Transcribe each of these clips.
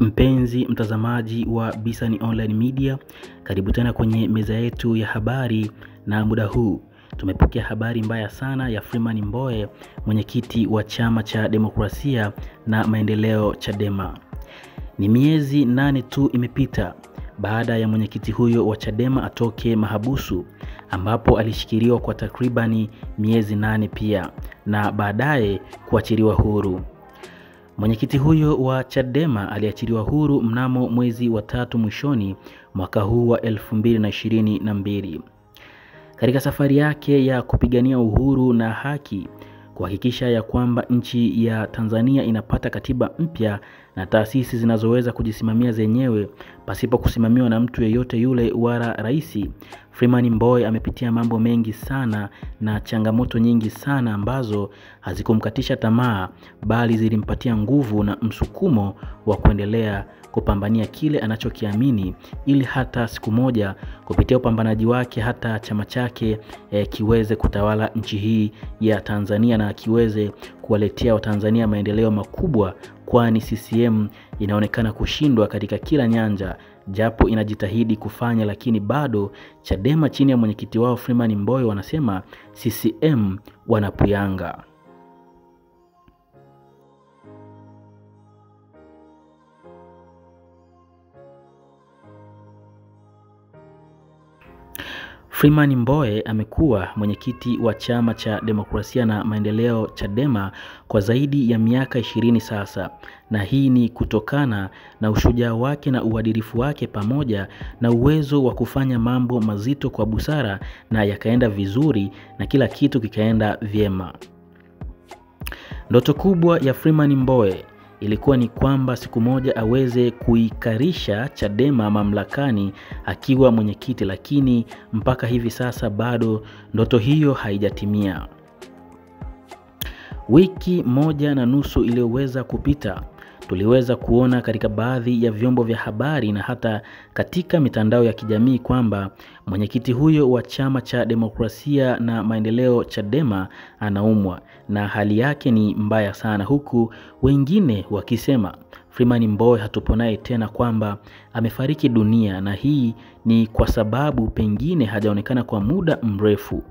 Mpenzi mtazamaji wa Bisani Online Media, karibu tena kwenye meza yetu ya habari, na muda huu tumepokea habari mbaya sana ya Freeman Mbowe, mwenyekiti wa chama cha demokrasia na maendeleo Chadema. Ni miezi nane tu imepita baada ya mwenyekiti huyo wa Chadema atoke mahabusu ambapo alishikiliwa kwa takribani miezi nane pia na baadaye kuachiliwa huru. Mwenyekiti huyo wa Chadema aliachiliwa huru mnamo mwezi wa tatu mwishoni mwaka huu wa 2022 katika safari yake ya kupigania uhuru na haki, kuhakikisha ya kwamba nchi ya Tanzania inapata katiba mpya na taasisi zinazoweza kujisimamia zenyewe pasipo kusimamiwa na mtu yeyote yule wala rais. Freeman Mbowe amepitia mambo mengi sana na changamoto nyingi sana ambazo hazikumkatisha tamaa bali zilimpatia nguvu na msukumo wa kuendelea kupambania kile anachokiamini ili hata siku moja kupitia upambanaji wake hata chama chake eh, kiweze kutawala nchi hii ya Tanzania na kiweze kuwaletea Watanzania maendeleo makubwa, kwani CCM inaonekana kushindwa katika kila nyanja, japo inajitahidi kufanya, lakini bado Chadema chini ya mwenyekiti wao Freeman Mbowe wanasema CCM wanapuyanga. Freeman Mbowe amekuwa mwenyekiti wa chama cha demokrasia na maendeleo Chadema kwa zaidi ya miaka ishirini sasa, na hii ni kutokana na ushujaa wake na uadilifu wake pamoja na uwezo wa kufanya mambo mazito kwa busara na yakaenda vizuri na kila kitu kikaenda vyema. Ndoto kubwa ya Freeman Mbowe ilikuwa ni kwamba siku moja aweze kuikarisha Chadema mamlakani akiwa mwenyekiti, lakini mpaka hivi sasa bado ndoto hiyo haijatimia. Wiki moja na nusu iliyoweza kupita tuliweza kuona katika baadhi ya vyombo vya habari na hata katika mitandao ya kijamii kwamba mwenyekiti huyo wa chama cha demokrasia na maendeleo Chadema anaumwa na hali yake ni mbaya sana, huku wengine wakisema Freeman Mbowe hatupo naye tena, kwamba amefariki dunia, na hii ni kwa sababu pengine hajaonekana kwa muda mrefu.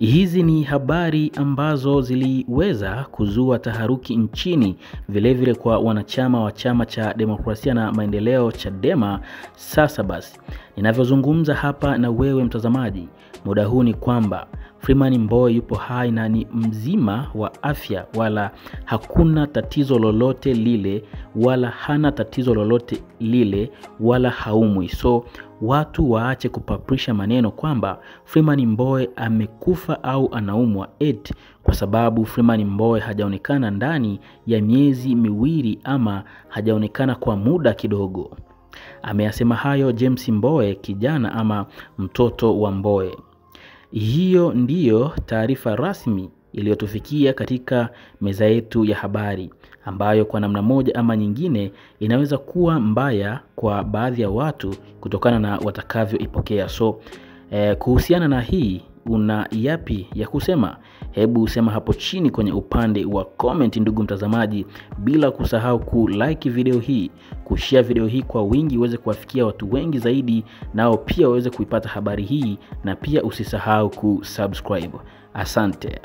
Hizi ni habari ambazo ziliweza kuzua taharuki nchini, vilevile vile kwa wanachama wa chama cha demokrasia na maendeleo Chadema. Sasa basi, ninavyozungumza hapa na wewe mtazamaji, muda huu ni kwamba Freeman Mbowe yupo hai na ni mzima wa afya, wala hakuna tatizo lolote lile, wala hana tatizo lolote lile, wala haumwi. So watu waache kupaprisha maneno kwamba Freeman Mbowe amekufa au anaumwa eti kwa sababu Freeman Mbowe hajaonekana ndani ya miezi miwili ama hajaonekana kwa muda kidogo. Ameyasema hayo James Mbowe, kijana ama mtoto wa Mbowe. Hiyo ndiyo taarifa rasmi iliyotufikia katika meza yetu ya habari, ambayo kwa namna moja ama nyingine inaweza kuwa mbaya kwa baadhi ya watu kutokana na watakavyoipokea. So eh, kuhusiana na hii una yapi ya kusema? Hebu sema hapo chini kwenye upande wa comment, ndugu mtazamaji, bila kusahau ku like video hii, kushare video hii kwa wingi uweze kuwafikia watu wengi zaidi, nao pia waweze kuipata habari hii, na pia usisahau kusubscribe. Asante.